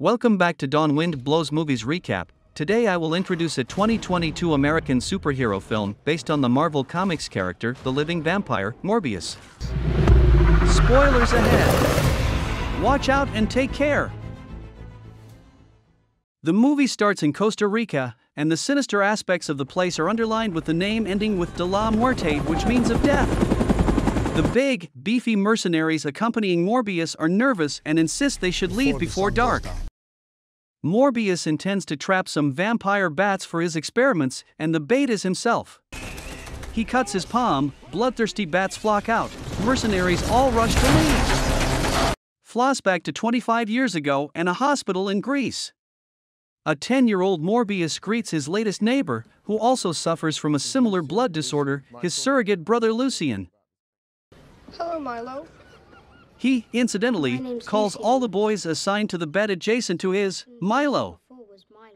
Welcome back to Dawn Wind Blows Movies Recap. Today I will introduce a 2022 American superhero film based on the Marvel Comics character, the living vampire, Morbius. Spoilers ahead. Watch out and take care. The movie starts in Costa Rica, and the sinister aspects of the place are underlined with the name ending with De La Muerte, which means of death. The big, beefy mercenaries accompanying Morbius are nervous and insist they should leave before dark. Morbius intends to trap some vampire bats for his experiments, and the bait is himself. He cuts his palm, bloodthirsty bats flock out, mercenaries all rush to leave. Flashback to 25 years ago and a hospital in Greece. A 10 year old Morbius greets his latest neighbor, who also suffers from a similar blood disorder, his surrogate brother Lucien. Hello, Milo. He, incidentally, calls Lucien. all the boys assigned to the bed adjacent to his hmm. Milo. Before was Milo.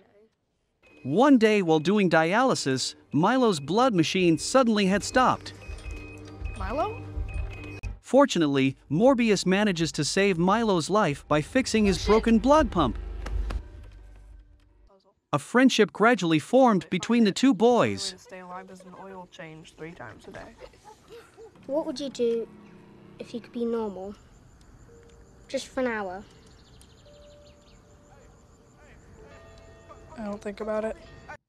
One day while doing dialysis, Milo's blood machine suddenly had stopped. Milo? Fortunately, Morbius manages to save Milo's life by fixing his oh, broken blood pump. A friendship gradually formed between the two boys. To stay alive is an oil change three times a day. What would you do if you could be normal? Just for an hour. I don't think about it.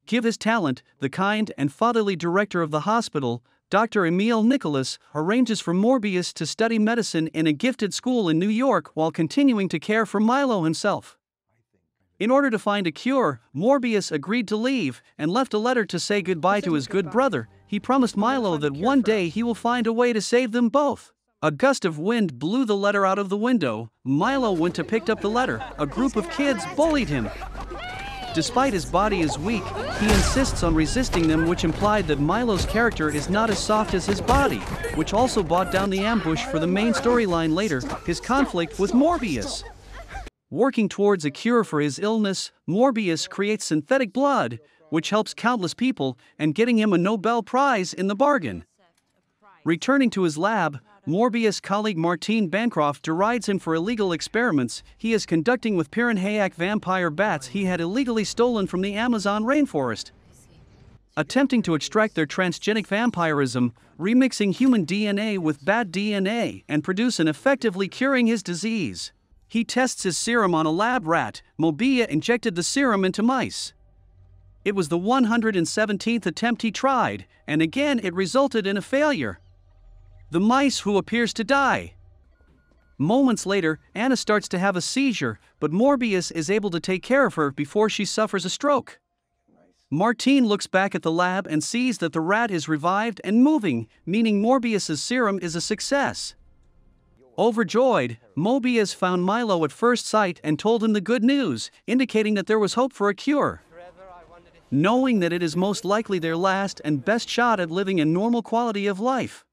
Give his talent, the kind and fatherly director of the hospital, Dr. Emil Nicholas, arranges for Morbius to study medicine in a gifted school in New York while continuing to care for Milo himself. In order to find a cure, Morbius agreed to leave and left a letter to say goodbye to his good brother. He promised Milo that one day he will find a way to save them both. A gust of wind blew the letter out of the window. Milo went to pick up the letter. A group of kids bullied him. Despite his body is weak, he insists on resisting them, which implied that Milo's character is not as soft as his body, which also brought down the ambush for the main storyline later his conflict with Morbius. Working towards a cure for his illness, Morbius creates synthetic blood, which helps countless people and getting him a Nobel Prize in the bargain. Returning to his lab, Morbius colleague Martine Bancroft derides him for illegal experiments he is conducting with Piranhayak vampire bats he had illegally stolen from the Amazon rainforest. Attempting to extract their transgenic vampirism, remixing human DNA with bat DNA and produce and effectively curing his disease. He tests his serum on a lab rat. Mobia injected the serum into mice. It was the 117th attempt he tried, and again it resulted in a failure. The mice who appears to die. Moments later, Anna starts to have a seizure, but Morbius is able to take care of her before she suffers a stroke. Martine looks back at the lab and sees that the rat is revived and moving, meaning Morbius's serum is a success. Overjoyed, Morbius found Milo at first sight and told him the good news, indicating that there was hope for a cure. Knowing that it is most likely their last and best shot at living a normal quality of life.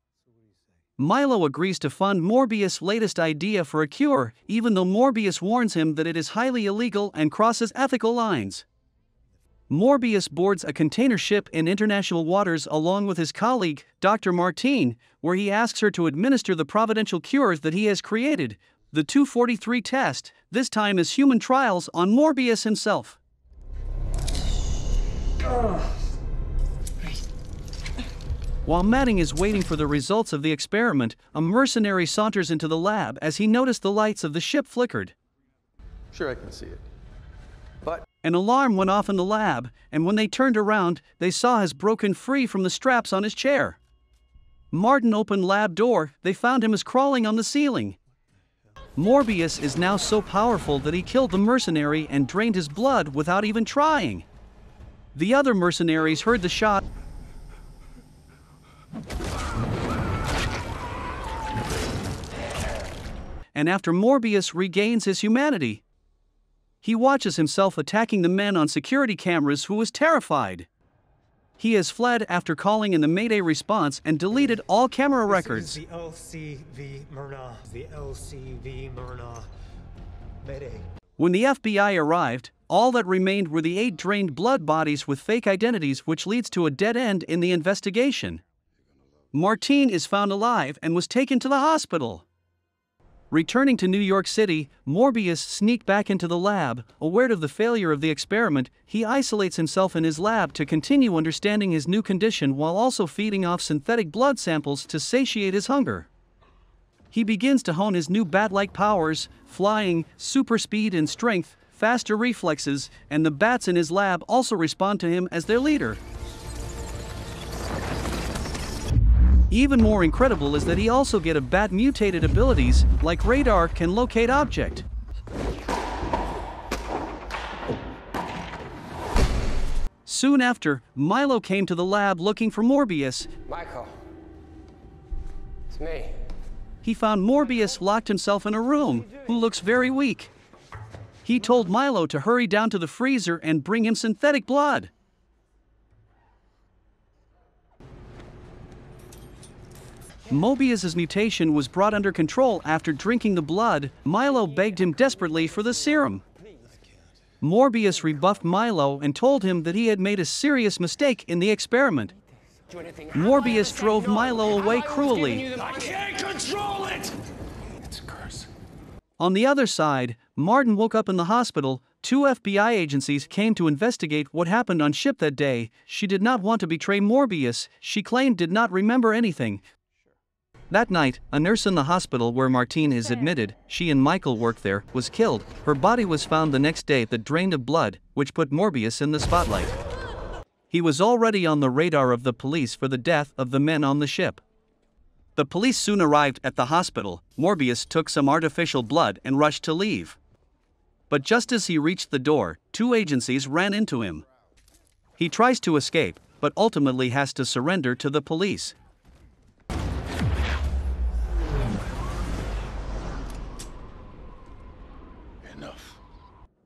Milo agrees to fund Morbius' latest idea for a cure, even though Morbius warns him that it is highly illegal and crosses ethical lines. Morbius boards a container ship in international waters along with his colleague, Dr. Martine, where he asks her to administer the providential cures that he has created. The 243 test, this time is human trials on Morbius himself. While Martine is waiting for the results of the experiment, a mercenary saunters into the lab as he noticed the lights of the ship flickered. Sure, I can see it. But An alarm went off in the lab, and when they turned around, they saw his broken free from the straps on his chair. Martin opened lab door, they found him as crawling on the ceiling. Morbius is now so powerful that he killed the mercenary and drained his blood without even trying. The other mercenaries heard the shot and after Morbius regains his humanity, he watches himself attacking the men on security cameras who was terrified. He has fled after calling in the Mayday response and deleted all camera records. This is the LCV Murnau. The LCV Murnau. Mayday. When the FBI arrived, all that remained were the eight drained blood bodies with fake identities, which leads to a dead end in the investigation. Martine is found alive and was taken to the hospital. Returning to New York City, Morbius sneaked back into the lab. Aware of the failure of the experiment, he isolates himself in his lab to continue understanding his new condition while also feeding off synthetic blood samples to satiate his hunger. He begins to hone his new bat like powers flying, super speed and strength, faster reflexes, and the bats in his lab also respond to him as their leader. Even more incredible is that he also get a bat mutated abilities, like radar can locate object. Soon after, Milo came to the lab looking for Morbius. Michael. It's me. He found Morbius locked himself in a room, who looks very weak. He told Milo to hurry down to the freezer and bring him synthetic blood. Morbius's mutation was brought under control after drinking the blood. Milo begged him desperately for the serum. Morbius rebuffed Milo and told him that he had made a serious mistake in the experiment. Morbius drove Milo away cruelly. I can't control it! It's a curse. On the other side, Martin woke up in the hospital. Two FBI agencies came to investigate what happened on ship that day. She did not want to betray Morbius. She claimed did not remember anything. That night, a nurse in the hospital where Martine is admitted, she and Michael worked there, was killed. Her body was found the next day that drained of blood, which put Morbius in the spotlight. He was already on the radar of the police for the death of the men on the ship. The police soon arrived at the hospital. Morbius took some artificial blood and rushed to leave. But just as he reached the door, two agencies ran into him. He tries to escape, but ultimately has to surrender to the police.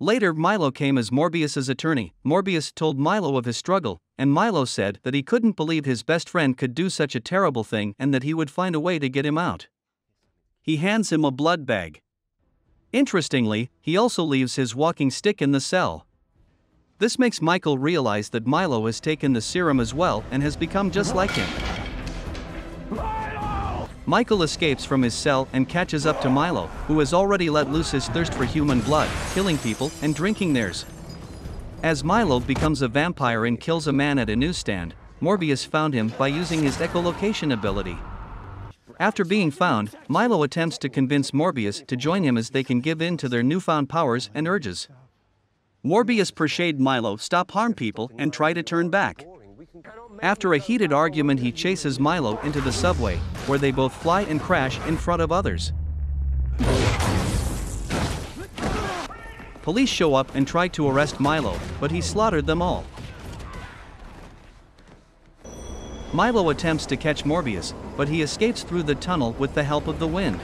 Later, Milo came as Morbius's attorney. Morbius told Milo of his struggle, and Milo said that he couldn't believe his best friend could do such a terrible thing and that he would find a way to get him out. He hands him a blood bag. Interestingly, he also leaves his walking stick in the cell. This makes Michael realize that Milo has taken the serum as well and has become just like him. Michael escapes from his cell and catches up to Milo, who has already let loose his thirst for human blood, killing people and drinking theirs. As Milo becomes a vampire and kills a man at a newsstand, Morbius found him by using his echolocation ability. After being found, Milo attempts to convince Morbius to join him as they can give in to their newfound powers and urges. Morbius persuade Milo stop harm people and try to turn back. After a heated argument, he chases Milo into the subway, where they both fly and crash in front of others. Police show up and try to arrest Milo, but he slaughtered them all. Milo attempts to catch Morbius, but he escapes through the tunnel with the help of the wind.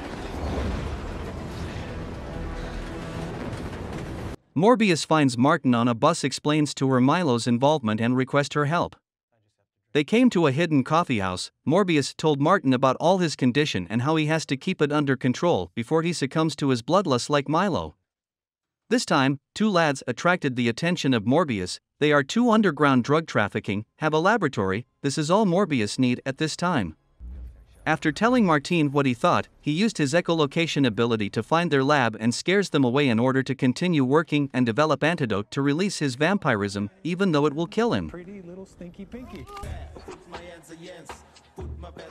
Morbius finds Martin on a bus, explains to her Milo's involvement, and requests her help. They came to a hidden coffee house. Morbius told Martin about all his condition and how he has to keep it under control before he succumbs to his bloodlust like Milo. This time, two lads attracted the attention of Morbius. They are two underground drug trafficking, have a laboratory, this is all Morbius need at this time. After telling Martine what he thought, he used his echolocation ability to find their lab and scares them away in order to continue working and develop antidote to release his vampirism, even though it will kill him. Pretty little stinky pinky.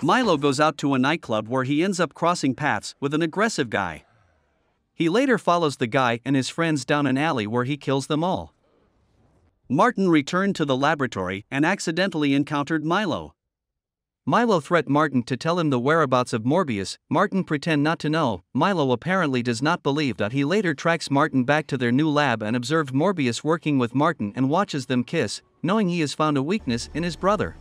Milo goes out to a nightclub where he ends up crossing paths with an aggressive guy. He later follows the guy and his friends down an alley where he kills them all. Martin returned to the laboratory and accidentally encountered Milo. Milo threat Martin to tell him the whereabouts of Morbius. Martin pretend not to know. Milo apparently does not believe that he later tracks Martin back to their new lab and observed Morbius working with Martin and watches them kiss, knowing he has found a weakness in his brother.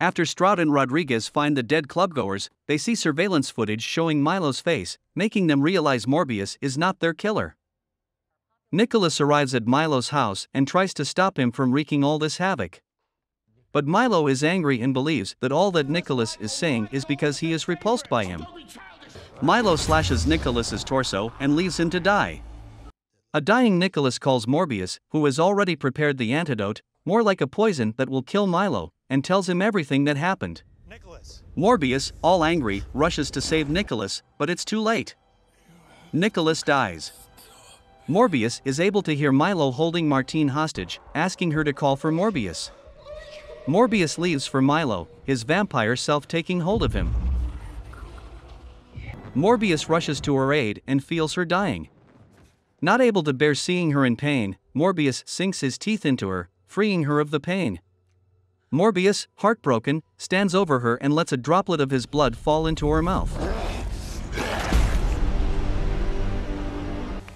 After Stroud and Rodriguez find the dead clubgoers, they see surveillance footage showing Milo's face, making them realize Morbius is not their killer. Nicholas arrives at Milo's house and tries to stop him from wreaking all this havoc. But Milo is angry and believes that all that Nicholas is saying is because he is repulsed by him. Milo slashes Nicholas's torso and leaves him to die. A dying Nicholas calls Morbius, who has already prepared the antidote, more like a poison that will kill Milo, and tells him everything that happened. Nicholas! Morbius, all angry, rushes to save Nicholas, but it's too late. Nicholas dies. Morbius is able to hear Milo holding Martine hostage, asking her to call for Morbius. Morbius leaves for Milo, his vampire self taking hold of him. Morbius rushes to her aid and feels her dying. Not able to bear seeing her in pain, Morbius sinks his teeth into her, freeing her of the pain. Morbius, heartbroken, stands over her and lets a droplet of his blood fall into her mouth.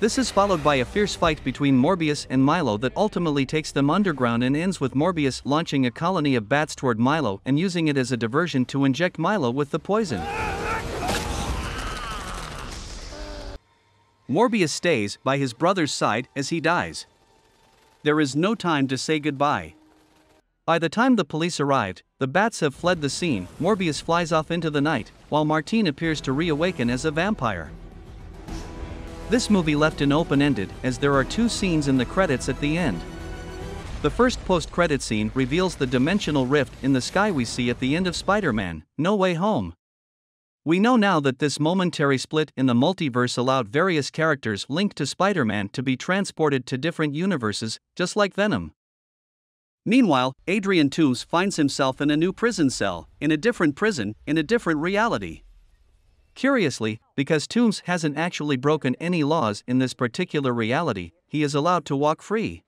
This is followed by a fierce fight between Morbius and Milo that ultimately takes them underground and ends with Morbius launching a colony of bats toward Milo and using it as a diversion to inject Milo with the poison. Morbius stays by his brother's side as he dies. There is no time to say goodbye. By the time the police arrived, the bats have fled the scene. Morbius flies off into the night, while Martine appears to reawaken as a vampire. This movie left an open ended as there are two scenes in the credits at the end. The first post credit scene reveals the dimensional rift in the sky we see at the end of Spider Man No Way Home. We know now that this momentary split in the multiverse allowed various characters linked to Spider Man to be transported to different universes, just like Venom. Meanwhile, Adrian Toomes finds himself in a new prison cell, in a different prison, in a different reality. Curiously, because Toomes hasn't actually broken any laws in this particular reality, he is allowed to walk free.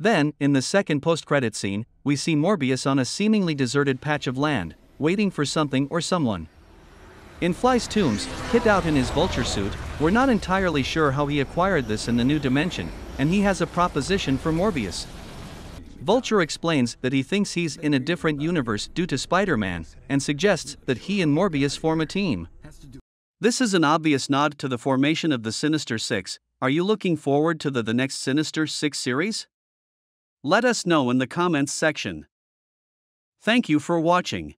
Then, in the second post credit scene, we see Morbius on a seemingly deserted patch of land, waiting for something or someone. In Fly's Toomes, hid out in his vulture suit, we're not entirely sure how he acquired this in the new dimension, and he has a proposition for Morbius. Vulture explains that he thinks he's in a different universe due to Spider Man, and suggests that he and Morbius form a team. This is an obvious nod to the formation of the Sinister Six. Are you looking forward to the, the next Sinister Six series? Let us know in the comments section. Thank you for watching.